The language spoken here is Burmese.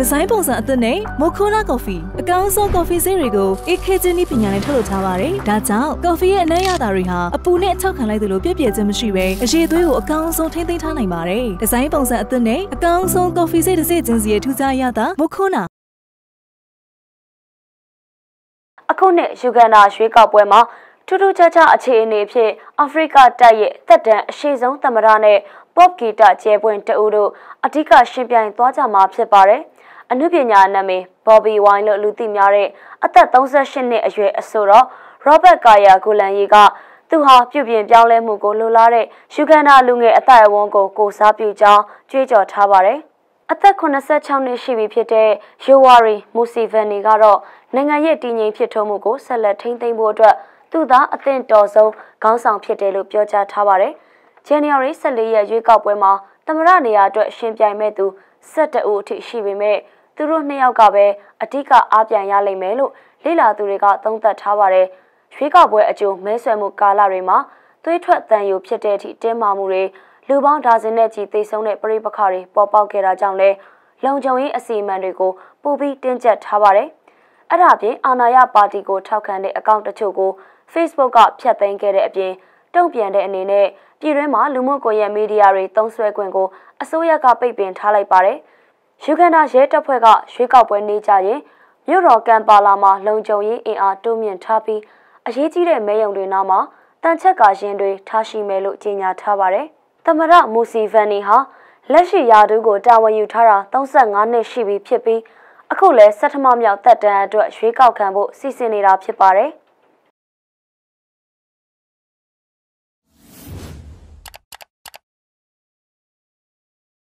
ဒီဇိုင်းပုံစံအသစ်နဲ့မိုခိုနာကော်ဖီအကောင်းဆုံးကော်ဖီဆေးတွေကို AKG နည်းပညာနဲ့ထုတ်လုပ်ထားပါတယ်။ဒါကြောင့်ကော်ဖီရဲ့အနံ့ရတာတွေဟာအပူနဲ့အချောက်ခံလိုက်သလိုပြည့်ပြည့်ချင်းမရှိဘဲအရည်သွေးကိုအကောင်းဆုံးထိမ့်သိမ်းထားနိုင်ပါတယ်။ဒီဇိုင်းပုံစံအသစ်နဲ့အကောင်းဆုံးကော်ဖီဆေးတစ်စိချင်းစီရဲ့ထူးခြားရတာမိုခိုနာအခုနှစ်ယူဂန်ဒါရွေးကောက်ပွဲမှာထူးထူးခြားခြားအခြေအနေဖြစ်အာဖရိကတိုက်ရဲ့သက်တမ်းအရှိဆုံးသမ္မတနဲ့ပေါ့ဂီတာကျဲပွင့်တအူတို့အဓိကရှင်ပြိုင်သွားကြမှာဖြစ်ပါတယ်။ အနုပညာနာမည် Bobby Wine လို့လူသိများတဲ့အသက်38နှစ်အရွယ်အဆိုတော့ Robert Kaya Gulani ကသူဟာပြုပြင်ပြောင်းလဲမှုကိုလိုလားတဲ့ယူဂန်ဒါလူငယ်အသက်အဝန်းကိုကိုစားပြုကြောင်းကြွေးကြော်ထားပါတယ်။အသက်86နှစ်ရှိပြီဖြစ်တဲ့ယိုဝါရီမူစီဗန်နီကတော့နိုင်ငံရဲ့တည်ငြိမ်ဖြစ်ထွန်းမှုကိုဆက်လက်ထိန်းသိမ်းဖို့အတွက်သူသာအသင့်တော်ဆုံးခေါင်းဆောင်ဖြစ်တယ်လို့ပြောကြားထားပါတယ်။ January 14ရက်ရွေးကောက်ပွဲမှာသမရနေရာအတွက်ရှင်ပြိုင်မဲ့သူ12ဦးအထိရှိပေမဲ့ သူတို့နှစ်ယောက်ကပဲအဓိကအားပြန်ရလိမ့်မယ်လို့လေ့လာသူတွေကသုံးသပ်ထားပါတယ်။ရွေးကောက်ပွဲအကျိုးမဲဆွယ်မှုကာလတွေမှာသွေးထွက်တန်ယူဖြစ်တဲ့အထိတင်းမာမှုတွေလူပေါင်းဒါဇင်နဲ့ချီသေဆုံးတဲ့ပြိပခါတွေပေါ်ပေါက်ခဲ့တာကြောင့်လဲလုံခြုံရေးအစီအမံတွေကိုပိုပြီးတင်းကျပ်ထားပါတယ်။အဲ့ဒါပြင်အာဏာရပါတီကိုထောက်ခံတဲ့အကောင့်တချို့ကို Facebook ကဖျက်သိမ်းခဲ့တဲ့အပြင်တုံ့ပြန်တဲ့အနေနဲ့ပြည်တွင်းမှာလူမှုကွန်ရက်မီဒီယာတွေသုံးစွဲခွင့်ကိုအစိုးရကပိတ်ပင်ထားလိုက်ပါတယ်။ ယူဂန်ဒါရဲတပ်ဖွဲ့ကရွေးကောက်ပွဲနေကြရင်မြို့တော်ကန်ပါလာမှာလုံခြုံရေးအင်အားတိုးမြင့်ထားပြီးအရေးကြီးတဲ့မဲယုံတွေနားမှာတန်ချက်ကာရင်တွေထားရှိမယ်လို့ကြေညာထားပါတယ်။သမရမူစီဗန်နီဟာလက်ရှိယာဒူးကိုတာဝန်ယူထားတာ35နှစ်ရှိပြီဖြစ်ပြီးအခုလဲဆဋ္ဌမမြောက်သက်တမ်းအတွက်ရွေးကောက်ခံဖို့စီစဉ်နေတာဖြစ်ပါတယ်။